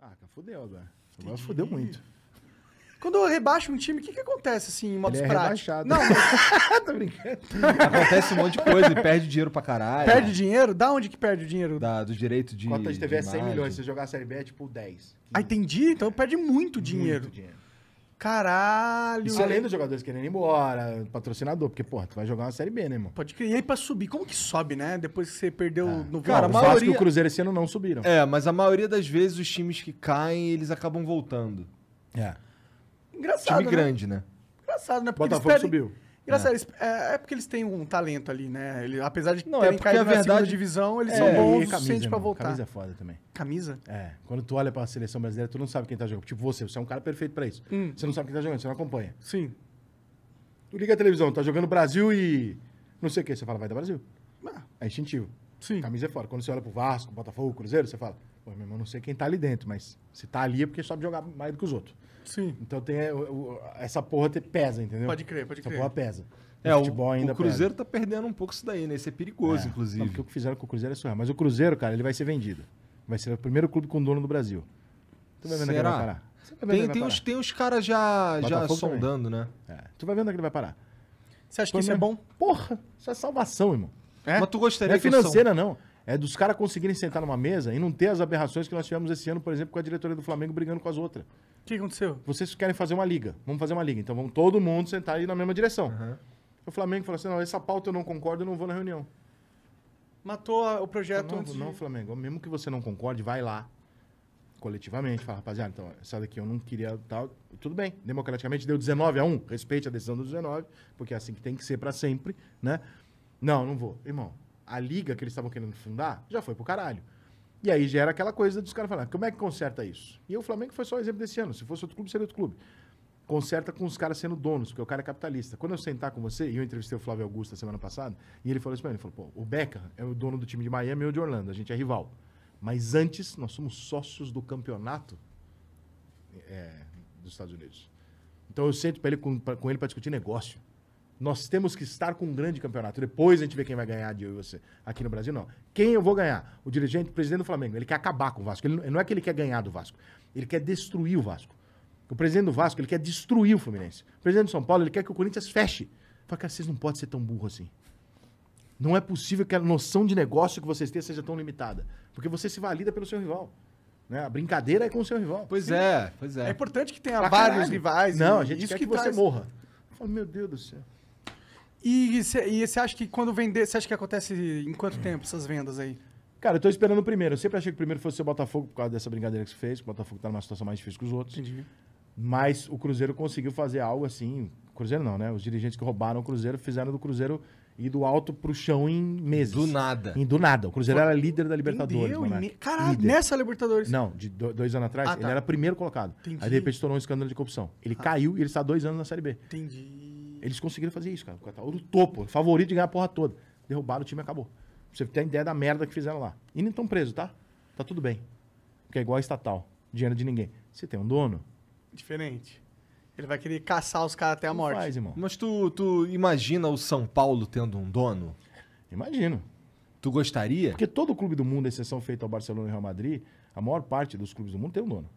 Ah, cara, fudeu agora. Agora fudeu muito. Quando eu rebaixo um time, o que, que acontece, assim, em modos Ele é práticos? rebaixado. Não, mas Tô brincando. Acontece um monte de coisa, ele perde dinheiro pra caralho. perde dinheiro? Da onde que perde o dinheiro? Da, do direito de. Cota de TV é 100 imagem. milhões. Se você jogar a Série B é tipo 10. Ah, entendi. Então perde muito dinheiro. Muito dinheiro. Caralho. Isso além dos jogadores querendo ir embora, patrocinador, porque, porra, tu vai jogar uma Série B, né, irmão? Pode crer. E aí pra subir, como que sobe, né? Depois que você perdeu no Cara, a Vasco e maioria- o Cruzeiro esse ano não subiram. É, mas a maioria das vezes os times que caem, eles acabam voltando. É. Engraçado, Time né? grande, né? Engraçado, né? Porque Botafogo pedem... subiu. Engraçado, eles- é, é porque eles têm um talento ali, né? Ele, apesar de Não, terem é caído a na segunda verdade- divisão, eles É, são bons o suficiente pra voltar. Camisa é foda também. Camisa? É, quando tu olha pra seleção brasileira, tu não sabe quem tá jogando. Tipo você, você é um cara perfeito pra isso. Hum. Você não sabe quem tá jogando, você não acompanha. Sim. Tu liga a televisão, tá jogando Brasil e não sei o que, você fala, vai dar Brasil. Ah, É instintivo. sim. Camisa é fora. Quando você olha pro Vasco, Botafogo, Cruzeiro, você fala, pô, meu irmão, não sei quem tá ali dentro, mas se tá ali é porque sabe jogar mais do que os outros. Sim. Então tem é, o- o- essa porra te pesa, entendeu? Pode crer, pode Essa crer. porra pesa. É, o, futebol ainda o Cruzeiro tá perdendo um pouco isso daí, né? Isso é perigoso, pesa. É. inclusive. Não, porque o que fizeram com o Cruzeiro é surreal. Mas o Cruzeiro, cara, ele vai ser vendido. Vai ser o primeiro clube com dono do Brasil. Tu vai vendo que ele Será? vai parar. Você vai vendo Tem, tem, vai uns, tem uns caras já, já Botafogo também. sondando, né? parar. É. Tu vai vendo que ele vai parar. Você acha que isso é bom? Porra, isso é salvação, irmão. É? Mas tu Não gostaria é que financeira, não. É dos caras conseguirem sentar numa mesa e não ter as aberrações que nós tivemos esse ano, por exemplo, com a diretoria do Flamengo brigando com as outras. O que aconteceu? Vocês querem fazer uma liga. Vamos fazer uma liga. Então vamos todo mundo sentar aí na mesma direção. Aham. O Flamengo falou assim: não, essa pauta eu não concordo, eu não vou na reunião. Matou a- o projeto não, antes de... não, Flamengo, mesmo que você não concorde, vai lá coletivamente, fala, rapaziada, então, essa daqui eu não queria tal. Tudo bem, democraticamente deu 19 a 1, respeite a decisão do 19, porque é assim que tem que ser pra sempre, né? Não, não vou. Irmão, a liga que eles estavam querendo fundar já foi pro caralho. E aí gera aquela coisa dos caras falando, como é que conserta isso? E o Flamengo foi só o exemplo desse ano. Se fosse outro clube, seria outro clube. Conserta com os caras sendo donos, porque o cara é capitalista. Quando eu sentar com você, e eu entrevistei o Flávio Augusto semana passada, e ele falou isso pra mim, ele falou, pô, o Beckham é o dono do time de Miami eu de Orlando, a gente é rival. Mas antes, nós somos sócios do campeonato é, dos Estados Unidos. Então eu sento pra ele, com, pra- com ele para discutir negócio. Nós temos que estar com um grande campeonato. Depois a gente vê quem vai ganhar de eu e você. Aqui no Brasil, não. Quem eu vou ganhar? O dirigente, o presidente do Flamengo. Ele quer acabar com o Vasco. Ele, não é que ele quer ganhar do Vasco. Ele quer destruir o Vasco. O presidente do Vasco, ele quer destruir o Fluminense. O presidente do São Paulo, ele quer que o Corinthians feche. Fala, cara, vocês não podem ser tão burro assim. Não é possível que a noção de negócio que vocês têm seja tão limitada. Porque você se valida pelo seu rival. Né? A brincadeira é com o seu rival. Pois é, pois É é. importante que tenha Pra vários caralho. rivais. Não, a gente isso quer que, você traz- morra. Eu falo, meu Deus do céu. E você acha que quando vender, você acha que acontece em quanto tempo essas vendas aí? Cara, eu tô esperando o primeiro. Eu sempre achei que o primeiro fosse o Botafogo por causa dessa brincadeira que você fez. O Botafogo tá numa situação mais difícil que os outros. Entendi. Mas o Cruzeiro conseguiu fazer algo assim. Cruzeiro não, né? Os dirigentes que roubaram o Cruzeiro fizeram do Cruzeiro ir do alto pro chão em meses. Do nada. Em do nada. O Cruzeiro era líder da Libertadores. Ne- Caralho, Líder. nessa Libertadores. Não, de do- dois anos atrás, Ah, ele tá. era primeiro colocado. Entendi. Aí de repente estourou um escândalo de corrupção. Ele caiu e ele está há dois anos na Série B. Entendi. Eles conseguiram fazer isso, cara. O no topo, favorito de ganhar a porra toda. Derrubaram o time e acabou. Pra você ter ideia da merda que fizeram lá. E não estão presos, tá? Tá tudo bem. Porque é igual a estatal. Dinheiro de ninguém. Você tem um dono, Diferente. Ele vai querer caçar os caras até a morte. faz, irmão. Mas tu, tu imagina o São Paulo tendo um dono? Imagino. Tu gostaria? Porque todo clube do mundo, exceção feita ao Barcelona e Real Madrid, a maior parte dos clubes do mundo tem um dono.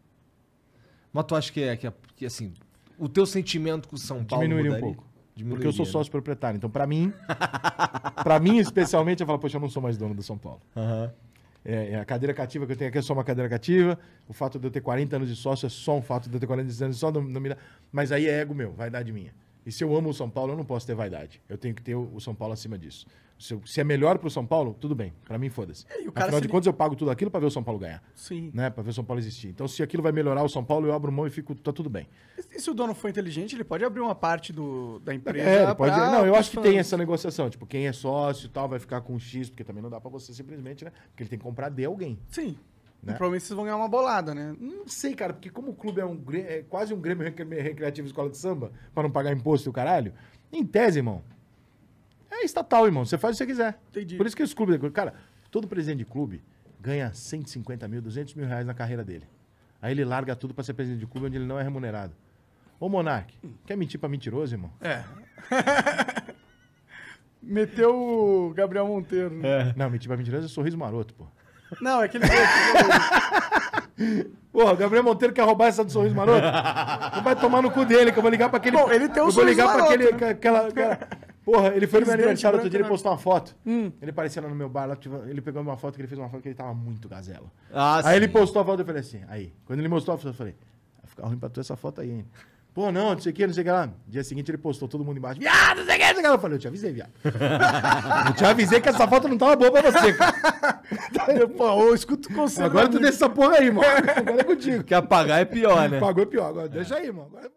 Mas tu acha que é que, é- que, assim, o teu sentimento com o São Paulo Diminuiria um mudaria? pouco. Diminuiria, Porque eu sou né? sócio proprietário. Então, pra mim, pra mim especialmente, eu falo, poxa, eu não sou mais dono do São Paulo. Aham. É, a cadeira cativa que eu tenho aqui é só uma cadeira cativa. O fato de eu ter 40 anos de sócio é só um fato de eu ter 40 anos de sócio, só não, não me dá. Mas aí é ego meu, vaidade minha. E se eu amo o São Paulo, eu não posso ter vaidade. Eu tenho que ter o, São Paulo acima disso. Se, eu- se é melhor pro São Paulo, tudo bem. Pra mim, foda-se. É, Afinal de contas, eu pago tudo aquilo pra ver o São Paulo ganhar. Sim. Né? Pra ver o São Paulo existir. Então, se aquilo vai melhorar o São Paulo, eu abro mão e fico. Tá tudo bem. E se o dono for inteligente, ele pode abrir uma parte do, da empresa. É, ele pode. pra Não, eu acho que tem essa negociação. Tipo, quem é sócio e tal vai ficar com X, porque também não dá pra você simplesmente, né? Porque ele tem que comprar de alguém. Sim. Né? Provavelmente vocês vão ganhar uma bolada, né? Não sei, cara, porque como o clube é, um, é quase um Grêmio recre- Recreativo Escola de Samba, pra não pagar imposto e o caralho, em tese, irmão, é estatal, irmão. Você faz o que você quiser. Entendi. Por isso que os clubes... Cara, todo presidente de clube ganha 150 mil, 200 mil reais na carreira dele. Aí ele larga tudo pra ser presidente de clube onde ele não é remunerado. Ô, Monark, quer mentir pra mentiroso, irmão? É. Meteu o Gabriel Monteiro. né? Não, mentir pra mentiroso é sorriso maroto, pô. Não, é que ele. Porra, o Gabriel Monteiro quer roubar essa do sorriso maroto? Você vai tomar no cu dele, que eu vou ligar pra aquele. Bom, ele tem um Eu vou ligar sorriso pra aquele. maroto, né? Aquela, aquela- Porra, ele foi no meu aniversário outro dia, ele postou uma foto. Hum. Ele apareceu lá no meu bar, lá, tipo, ele pegou uma foto que ele fez uma foto que ele tava muito gazela. Ah, aí sim. ele postou a foto e eu falei assim, aí. Quando ele mostrou a foto, eu falei, vai ficar ruim pra tu essa foto aí, hein? Pô, não, não sei o que, não sei o que lá. Dia seguinte ele postou todo mundo embaixo. Viado, não sei o que, não sei o que. lá. Eu falei, eu te avisei, viado. eu te avisei que essa foto não tava boa pra você, cara. Pô, eu escuto o conselho. Agora tu amigo. deixa essa porra aí, mano. Agora é contigo. Quer apagar é pior, né? Pagou é pior. Agora deixa aí, mano. Agora-